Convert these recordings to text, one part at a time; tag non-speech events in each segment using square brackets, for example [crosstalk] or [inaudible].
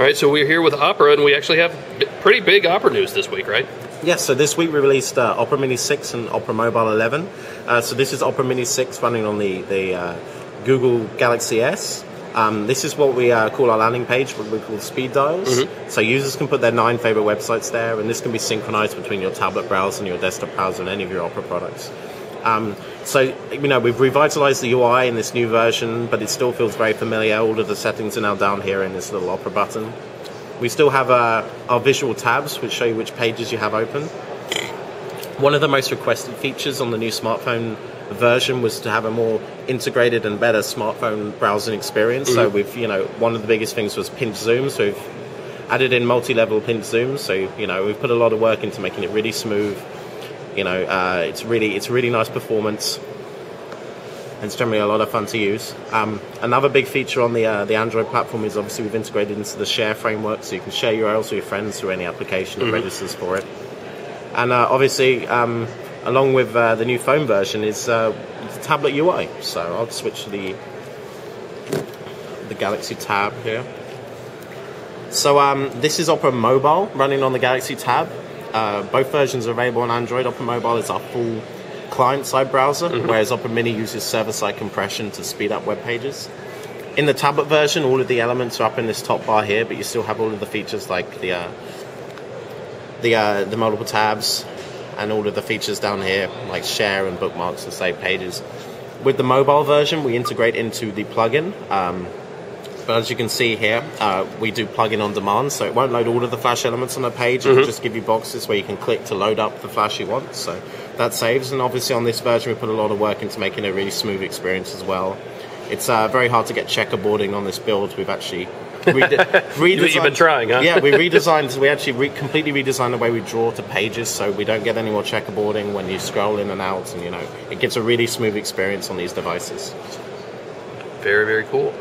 All right, so we're here with Opera, and we actually have b- pretty big Opera news this week, right? Yes, so this week we released uh, Opera Mini 6 and Opera Mobile 11. Uh, so this is Opera Mini 6 running on the, the uh, Google Galaxy S. Um, this is what we uh, call our landing page, what we call speed dials. So users can put their nine favorite websites there, and this can be synchronized between your tablet browser and your desktop browser and any of your Opera products. Um, so, you know, we've revitalized the UI in this new version, but it still feels very familiar. All of the settings are now down here in this little Opera button. We still have uh, our visual tabs, which show you which pages you have open. One of the most requested features on the new smartphone version was to have a more integrated and better smartphone browsing experience. So we've, you know, one of the biggest things was pinch zoom. So we've added in multi-level pinch zoom. So you know, we've put a lot of work into making it really smooth. You know, uh, it's really it's really nice performance. And it's generally a lot of fun to use. Um, another big feature on the uh, the Android platform is obviously we've integrated into the Share framework, so you can share URLs with your friends through any application that registers for it. And uh, obviously, um, along with uh, the new phone version, is uh, the tablet UI. So I'll switch to the the Galaxy Tab here. So um, this is Opera Mobile running on the Galaxy Tab. Uh, both versions are available on Android. Opera Mobile is our full client-side browser, whereas Opera Mini uses server-side compression to speed up web pages. In the tablet version, all of the elements are up in this top bar here, but you still have all of the features like the uh, the uh, the multiple tabs and all of the features down here, like share and bookmarks and save pages. With the mobile version, we integrate into the plugin. Um, but as you can see here, uh, we do plugin on demand, so it won't load all of the Flash elements on the page. It'll just give you boxes where you can click to load up the Flash you want. So that saves. And obviously on this version, we put a lot of work into making it a really smooth experience as well. It's uh, very hard to get checkerboarding on this build. We've actually [laughs] rede- redesigned. You've been trying, huh? Yeah, we [laughs] redesigned. We actually re- completely redesigned the way we draw to pages, so we don't get any more checkerboarding when you scroll in and out, and you know, it gives a really smooth experience on these devices. Very, very cool.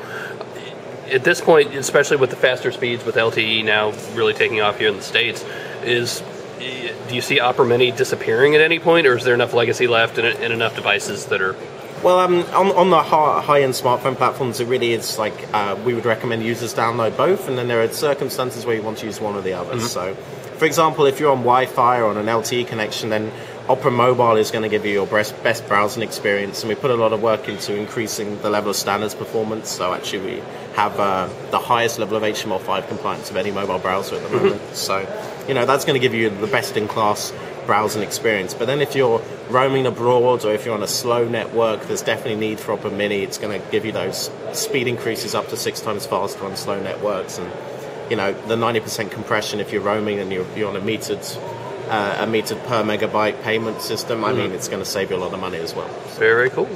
At this point, especially with the faster speeds, with LTE now really taking off here in the States, is do you see Opera Mini disappearing at any point, or is there enough legacy left and, and enough devices that are Well, um, on, on the high-end smartphone platforms, it really is like uh, we would recommend users download both, and then there are circumstances where you want to use one or the other. So, for example, if you're on Wi-Fi or on an LTE connection, then Opera Mobile is going to give you your best, best browsing experience, and we put a lot of work into increasing the level of standards performance. So, actually, we have uh, the highest level of HTML5 compliance of any mobile browser at the moment. So, you know, that's going to give you the best-in-class browsing experience. But then if you're roaming abroad or if you're on a slow network, there's definitely need for Opera Mini. It's going to give you those speed increases up to six times faster on slow networks, and you know the 90% compression if you're roaming and you're, you're on a metered uh, a metered per megabyte payment system. I mean, it's going to save you a lot of money as well. very, very cool?